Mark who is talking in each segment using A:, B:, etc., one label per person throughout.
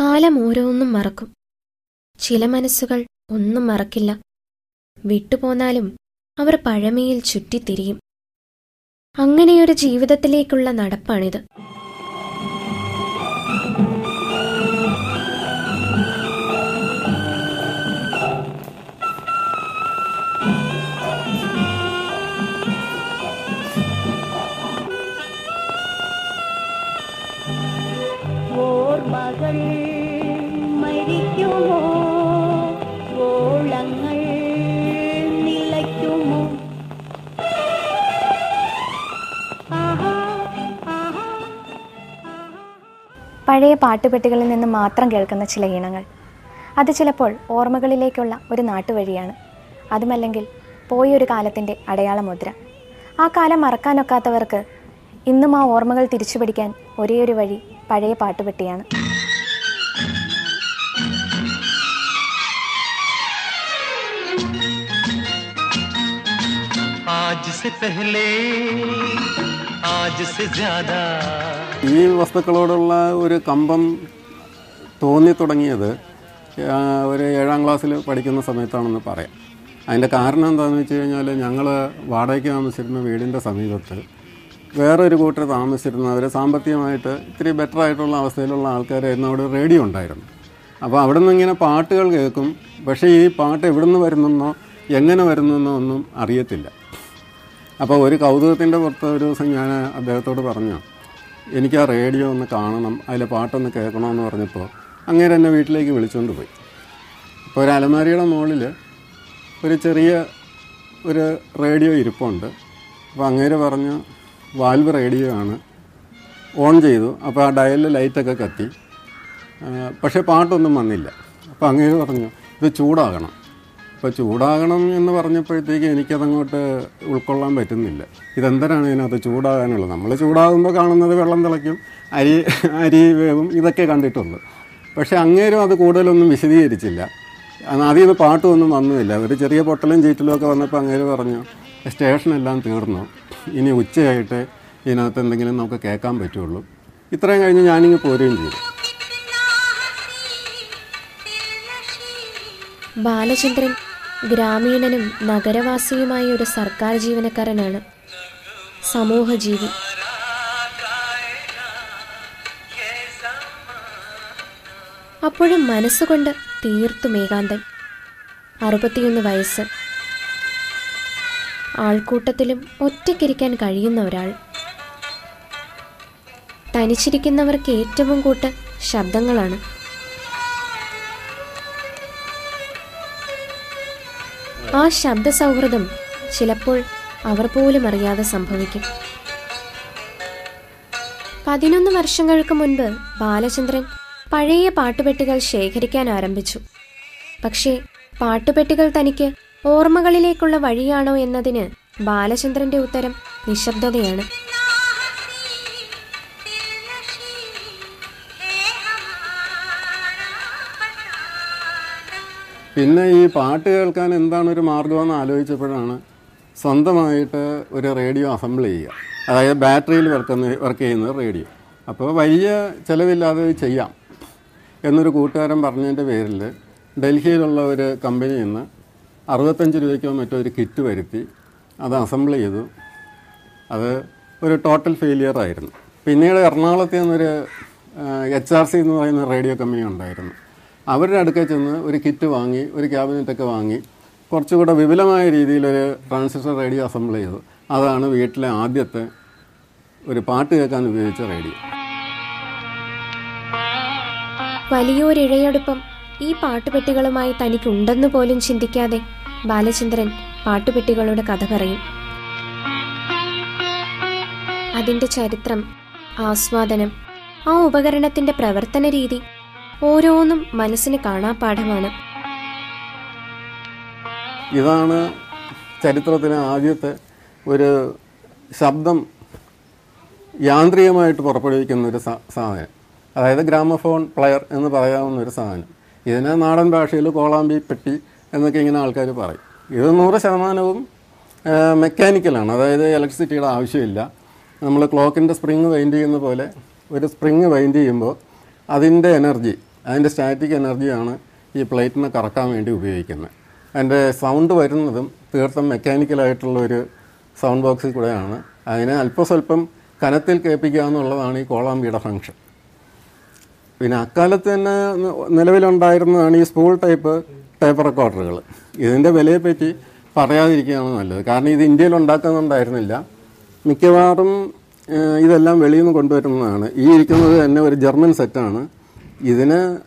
A: കാലം ഓരോന്നും മറക്കും. ചില മനസ്സുകൾ ഒന്നും മറക്കില്ല. വിട്ടുപോന്നാലും അവർ പഴമയിൽ ചുറ്റിത്തിരിയും. അങ്ങനെയൊരു ജീവിതത്തിലേക്കുള്ള നടപ്പാണിത്.
B: പഴയ പാട്ടുപെട്ടികളിൽ നിന്ന് മാത്രം കേൾക്കുന്ന ചില ഈണങ്ങൾ അത് ചിലപ്പോൾ ഓർമ്മകളിലേക്കുള്ള ഒരു നാട്ടുവഴിയാണ് അതുമല്ലെങ്കിൽ പോയൊരു കാലത്തിൻ്റെ അടയാളമുദ്ര ആ കാലം മറക്കാനൊക്കാത്തവർക്ക് ഇന്നും ആ ഓർമ്മകൾ തിരിച്ചുപിടിക്കാൻ ഒരേയൊരു വഴി പഴയ പാട്ടുപെട്ടിയാണ്
C: आज से पहले आज से ज्यादा
D: ഈ വസ്തുക്കളോടുള്ള ഒരു കമ്പം തോന്നി തുടങ്ങിയത് ഒരു ഏഴാം ക്ലാസ്സിൽ പഠിക്കുന്ന സമയത്താണെന്ന് പറയാം. അതിന്റെ കാരണം എന്താണെന്ന് വെച്ച് കഴിഞ്ഞാൽ ഞങ്ങൾ വാടകയ്ക്ക് താമസിച്ചിരുന്ന വീടിന്റെ സമീപത്ത് വേറൊരു കൂട്ടർ താമസിച്ചിരുന്ന. അവർ സാമ്പത്തികമായിട്ട് ഇത്തിരി ബെറ്റർ ആയിട്ടുള്ള അവസ്ഥയിലുള്ള ആൾക്കാരായിരുന്നു. അവിടെ റേഡിയോ ഉണ്ടായിരുന്നു. അപ്പോൾ അവിടെ നിന്ന് ഇങ്ങനെ പാട്ടുകൾ കേൾക്കും. പക്ഷേ ഈ പാട്ട് എവിടെ നിന്ന് വരുന്നെന്നോ എങ്ങനെ വരുന്നെന്നോ ഒന്നും അറിയത്തില്ല. അപ്പോൾ ഒരു കൗതുകത്തിന്റെ പുറത്ത് ഒരു ദിവസം ഞാൻ അദ്ദേഹത്തോട് പറഞ്ഞു എനിക്ക് ആ റേഡിയോ ഒന്ന് കാണണം അതിലെ പാട്ടൊന്ന് കേൾക്കണമെന്ന് പറഞ്ഞപ്പോൾ അങ്ങേരെ എന്നെ വീട്ടിലേക്ക് വിളിച്ചുകൊണ്ട് പോയി. അപ്പോൾ ഒരു അലമാരിയുടെ മുകളിൽ ഒരു ചെറിയ ഒരു റേഡിയോ ഇരിപ്പുണ്ട്. അപ്പോൾ അങ്ങേര് പറഞ്ഞു വാൽവ് റേഡിയോ ആണ്. ഓൺ ചെയ്തു. അപ്പോൾ ആ ഡയലിൽ ലൈറ്റൊക്കെ കത്തി. പക്ഷേ പാട്ടൊന്നും വന്നില്ല. അപ്പോൾ അങ്ങേര് പറഞ്ഞു ഇത് ചൂടാകണം. അപ്പോൾ ചൂടാകണം എന്ന് പറഞ്ഞപ്പോഴത്തേക്ക് എനിക്കതങ്ങോട്ട് ഉൾക്കൊള്ളാൻ പറ്റുന്നില്ല. ഇതെന്തരാണ് ഇതിനകത്ത് ചൂടാകാനുള്ളത്? നമ്മൾ ചൂടാകുമ്പോൾ കാണുന്നത് വെള്ളം തിളയ്ക്കും അരി അരി വേവും ഇതൊക്കെ കണ്ടിട്ടുള്ളൂ പക്ഷേ അങ്ങേരും അത് കൂടുതലൊന്നും വിശദീകരിച്ചില്ല. ആദ്യം നിന്ന് പാട്ടൊന്നും വന്നുമില്ല ഒരു ചെറിയ പൊട്ടലും ചീറ്റലും ഒക്കെ വന്നപ്പോൾ അങ്ങേര് പറഞ്ഞു സ്റ്റേഷനെല്ലാം തീർന്നു. ഇനി ഉച്ചയായിട്ട് ഇതിനകത്ത് എന്തെങ്കിലും നമുക്ക് കേൾക്കാൻ പറ്റുള്ളൂ. ഇത്രയും കഴിഞ്ഞ് ഞാനിങ്ങ് പോരുകയും ചെയ്തു.
A: ബാലചന്ദ്രൻ ഗ്രാമീണനും നഗരവാസിയുമായ ഒരു സർക്കാർ ജീവനക്കാരനാണ് സമൂഹജീവി അപ്പോഴും മനസ്സുകൊണ്ട് തീർത്തും ഏകാന്തൻ. അറുപത്തിയൊന്ന് വയസ്സ്. ആൾക്കൂട്ടത്തിലും ഒറ്റയ്ക്കിരിക്കാൻ കഴിയുന്ന ഒരാൾ. തനിച്ചിരിക്കുന്നവർക്ക് ഏറ്റവും കൂട്ട് ശബ്ദങ്ങളാണ്. ആ ശബ്ദ സൗഹൃദം ചിലപ്പോൾ അവർ പോലും അറിയാതെ സംഭവിക്കും. പതിനൊന്ന് വർഷങ്ങൾക്ക് മുൻപ് ബാലചന്ദ്രൻ പഴയ പാട്ടുപെട്ടികൾ ശേഖരിക്കാൻ ആരംഭിച്ചു. പക്ഷേ പാട്ടുപെട്ടികൾ തനിക്ക് ഓർമ്മകളിലേക്കുള്ള വഴിയാണോ എന്നതിന് ബാലചന്ദ്രന്റെ ഉത്തരം നിശബ്ദതയാണ്.
D: പിന്നെ ഈ പാട്ട് കേൾക്കാൻ എന്താണ് ഒരു മാർഗമെന്ന് ആലോചിച്ചപ്പോഴാണ് സ്വന്തമായിട്ട് ഒരു റേഡിയോ അസംബിൾ ചെയ്യുക. അതായത് ബാറ്ററിയിൽ വർക്കുന്ന വർക്ക് ചെയ്യുന്ന റേഡിയോ. അപ്പോൾ വലിയ ചിലവില്ലാതെ ചെയ്യാം എന്നൊരു കൂട്ടുകാരൻ പറഞ്ഞതിന്റെ പേരിൽ ഡൽഹിയിലുള്ള ഒരു കമ്പനിയിൽ നിന്ന് അറുപത്തഞ്ച് രൂപയ്ക്കോ മറ്റോ ഒരു കിറ്റ് വരുത്തി അത് അസംബിൾ ചെയ്തു. അത് ഒരു ടോട്ടൽ ഫെയിലിയർ ആയിരുന്നു. പിന്നീട് എറണാകുളത്ത് നിന്നൊരു എച്ച് ആർ സി എന്ന് പറയുന്ന റേഡിയോ കമ്പനി ഉണ്ടായിരുന്നു. അവരുടെ അടുക്കൽ ചെന്ന് ഒരു കിറ്റ് വാങ്ങി ഒരു ക്യാബിനറ്റൊക്കെ വാങ്ങി കുറച്ചുകൂടെ വിപുലമായ രീതിയിലൊരു ട്രാൻസിസ്റ്റർ റേഡിയോ അസംബിൾ ചെയ്തു. അതാണ് വീട്ടിലെ ആദ്യത്തെ ഒരു പാട്ട് കേൾക്കാൻ ഉപയോഗിച്ച റേഡിയോ.
A: വലിയൊരിഴയടുപ്പം ഈ പാട്ടുപെട്ടികളുമായി തനിക്കുണ്ടെന്ന് പോലും ചിന്തിക്കാതെ ബാലചന്ദ്രൻ പാട്ടുപെട്ടികളുടെ കഥ പറയും. അതിന്റെ ചരിത്രം ആസ്വാദനം ആ ഉപകരണത്തിന്റെ പ്രവർത്തന രീതി ഓരോന്നും മനസ്സിന് കാണാപ്പാഠമാണ്
D: ഇതാണ് ചരിത്രത്തിലെ ആദ്യത്തെ ഒരു ശബ്ദം യാന്ത്രികമായിട്ട് പുറപ്പെടുവിക്കുന്ന ഒരു സാധനം. അതായത് ഗ്രാമഫോൺ പ്ലെയർ എന്ന് പറയാവുന്ന ഒരു സാധനം. ഇതിനെ നാടൻ ഭാഷയിൽ കോളാമ്പി പെട്ടി എന്നൊക്കെ ഇങ്ങനെ ആൾക്കാർ പറയും. ഇത് നൂറ് ശതമാനവും മെക്കാനിക്കലാണ് അതായത് ഇലക്ട്രിസിറ്റിയുടെ ആവശ്യമില്ല. നമ്മൾ ക്ലോക്കിന്റെ സ്പ്രിങ് വൈൻഡ് ചെയ്യുന്ന പോലെ ഒരു സ്പ്രിങ് വൈൻഡ് ചെയ്യുമ്പോൾ അതിന്റെ എനർജി അതിന്റെ സ്റ്റാറ്റിക് എനർജിയാണ് ഈ പ്ലേറ്റിനെ കറക്കാൻ വേണ്ടി ഉപയോഗിക്കുന്നത്. അതിന്റെ സൗണ്ട് വരുന്നതും തീർത്തും മെക്കാനിക്കലായിട്ടുള്ള ഒരു സൗണ്ട് ബോക്സിൽ കൂടെയാണ്. അതിനെ അല്പസ്വല്പം കനത്തിൽ കേൾപ്പിക്കുക എന്നുള്ളതാണ് ഈ കോളാമ്പിയുടെ ഫങ്ഷൻ പിന്നെ അക്കാലത്ത് തന്നെ നിലവിലുണ്ടായിരുന്നതാണ് ഈ സ്പൂൾ ടൈപ്പ് ടൈപ്പ് റെക്കോർഡറുകൾ ഇതിന്റെ വിലയെപ്പറ്റി പറയാതിരിക്കുകയാണ് നല്ലത്. കാരണം ഇത് ഇന്ത്യയിൽ ഉണ്ടാക്കുന്നുണ്ടായിരുന്നില്ല. മിക്കവാറും ഇതെല്ലാം വെളിയിൽ നിന്ന് കൊണ്ടുവരുന്നതാണ്. ഈ ഇരിക്കുന്നത് തന്നെ ഒരു ജർമ്മൻ സെറ്റാണ് ഇതിന്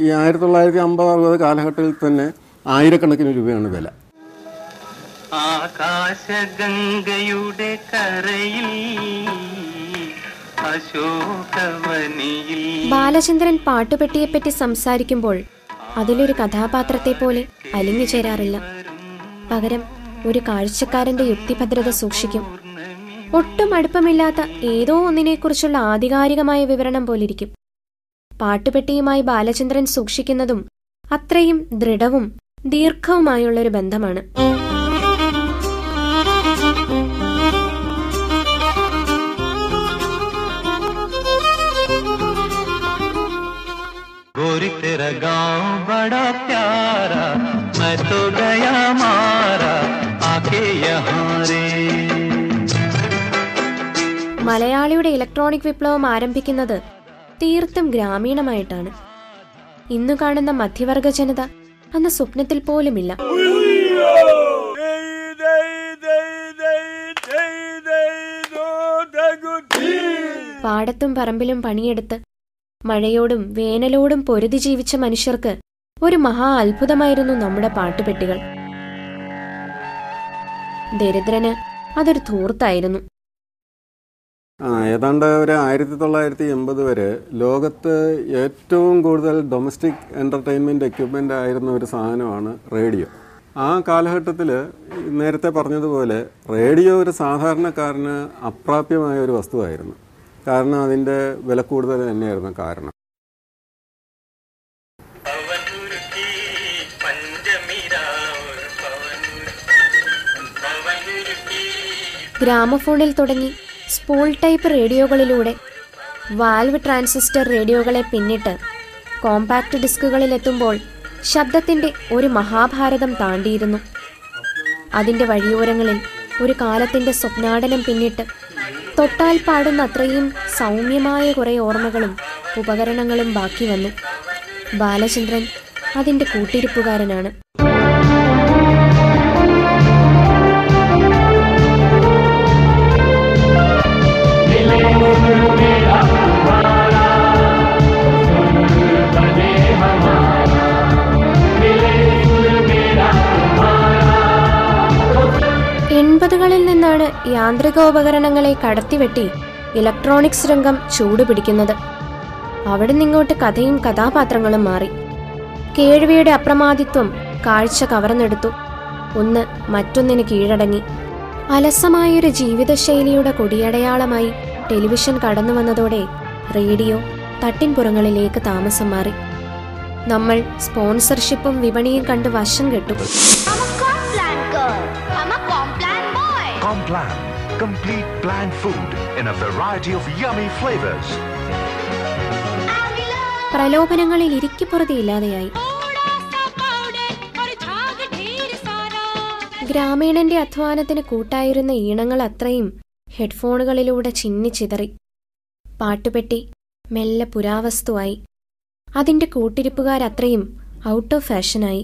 D: ഈ ആയിരത്തി തൊള്ളായിരത്തി അമ്പത് അറുപത് കാലഘട്ടത്തിൽ തന്നെ ആയിരക്കണക്കിന് രൂപയാണ് വില.
C: ആകാശഗംഗയുടെ കരയിൽ അശോകവനിയിൽ
A: ബാലചന്ദ്രൻ പാട്ടുപെട്ടിയെപ്പറ്റി സംസാരിക്കുമ്പോൾ അതിലൊരു കഥാപാത്രത്തെ പോലെ അലിഞ്ഞു ചേരാറില്ല. പകരം ഒരു കാഴ്ചക്കാരന്റെ യുക്തിഭദ്രത സൂക്ഷിക്കും. ഒട്ടും അടുപ്പമില്ലാത്ത ഏതോ ഒന്നിനെക്കുറിച്ചുള്ള ആധികാരികമായ വിവരണം പോലിരിക്കും. പാട്ടുപെട്ടിയുമായി ബാലചന്ദ്രൻ സൂക്ഷിക്കുന്നതും അത്രയും ദൃഢവും ദീർഘവുമായുള്ളൊരു ബന്ധമാണ്
C: गोरी तेरा गांव बड़ा प्यारा मैं तो गया मारा आके यहाँ रे
A: മലയാളിയുടെ ഇലക്ട്രോണിക് വിപ്ലവം ആരംഭിക്കുന്നത് തീർത്തും ഗ്രാമീണമായിട്ടാണ്. ഇന്നു കാണുന്ന മധ്യവർഗ ജനത അന്ന് സ്വപ്നത്തിൽ പോലുമില്ല. പാടത്തും പറമ്പിലും പണിയെടുത്ത് മഴയോടും വേനലോടും പൊരുതി ജീവിച്ച മനുഷ്യർക്ക് ഒരു മഹാ അത്ഭുതമായിരുന്നു നമ്മുടെ പാട്ടുപെട്ടികൾ. ദരിദ്രന് അതൊരു ധൂർത്തായിരുന്നു.
D: ആ ഏതാണ്ട് ഒരു ആയിരത്തി തൊള്ളായിരത്തി എൺപത് വരെ ലോകത്ത് ഏറ്റവും കൂടുതൽ ഡൊമസ്റ്റിക് എന്റർടൈൻമെന്റ് എക്യുപ്മെന്റ് ആയിരുന്ന ഒരു സാധനമാണ് റേഡിയോ. ആ കാലഘട്ടത്തിൽ നേരത്തെ പറഞ്ഞതുപോലെ റേഡിയോ ഒരു സാധാരണക്കാരന് അപ്രാപ്യമായ ഒരു വസ്തുവായിരുന്നു. കാരണം അതിന്റെ വില കൂടുതൽ തന്നെയായിരുന്നു കാരണം.
A: ഗ്രാമഫോണിൽ തുടങ്ങി. സ്പൂൾ ടൈപ്പ് റേഡിയോകളിലൂടെ വാൽവ് ട്രാൻസിസ്റ്റർ റേഡിയോകളെ പിന്നിട്ട് കോമ്പാക്ട് ഡിസ്കുകളിലെത്തുമ്പോൾ ശബ്ദത്തിന്റെ ഒരു മഹാഭാരതം താണ്ടിയിരുന്നു. അതിന്റെ വഴിയോരങ്ങളിൽ ഒരു കാലത്തിന്റെ സ്വപ്നാടനം പിന്നിട്ട് തൊട്ടാൽ പാടുന്ന അത്രയും സൗമ്യമായ കുറേ ഓർമ്മകളും ഉപകരണങ്ങളും ബാക്കി വന്നു. ബാലചന്ദ്രൻ അതിന്റെ കൂട്ടിരിപ്പുകാരനാണ്. എൺപതുകളിൽ നിന്നാണ് യാന്ത്രികോപകരണങ്ങളെ കടത്തിവെട്ടി ഇലക്ട്രോണിക്സ് രംഗം ചൂടുപിടിക്കുന്നത്. അവിടെ നിങ്ങോട്ട് കഥയും കഥാപാത്രങ്ങളും മാറി. കേഴ്വയുടെ അപ്രമാദിത്വം കാഴ്ച കവർന്നെടുത്തു. ഒന്ന് മറ്റൊന്നിന് കീഴടങ്ങി. അലസമായൊരു ജീവിതശൈലിയുടെ കൊടിയടയാളമായി ടെലിവിഷൻ കടന്നു വന്നതോടെ റേഡിയോ തട്ടിൻപുറങ്ങളിലേക്ക് താമസം മാറി. നമ്മൾ സ്പോൺസർഷിപ്പും വിപണിയും കണ്ട് വശം കെട്ടു.
E: Complan,
F: complete bland food in a variety of yummy flavors.
A: പ്രലോഭനങ്ങളിൽ
E: ഇരിക്കപ്പുറതിയില്ലാതെയായി
A: ഗ്രാമീണന്റെ അധ്വാനത്തിന് കൂട്ടായിരുന്ന ഈണങ്ങൾ അത്രയും ഹെഡ്ഫോണുകളിലൂടെ ചിന്നിച്ചിതറി പാട്ടുപെട്ടി മെല്ലെ പുരാവസ്തുവായി. അതിന്റെ കൂട്ടിരിപ്പുകാരത്രയും ഔട്ട് ഓഫ് ഫാഷനായി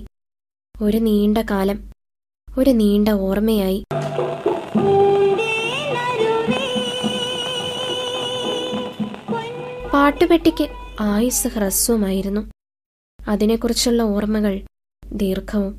A: ഒരു നീണ്ട കാലം ഒരു നീണ്ട ഓർമ്മയായി. പാട്ടുപെട്ടിക്ക് ആയുസ് ഹ്രസ്വമായിരുന്നു. അതിനെക്കുറിച്ചുള്ള ഓർമ്മകൾ ദീർഘവും.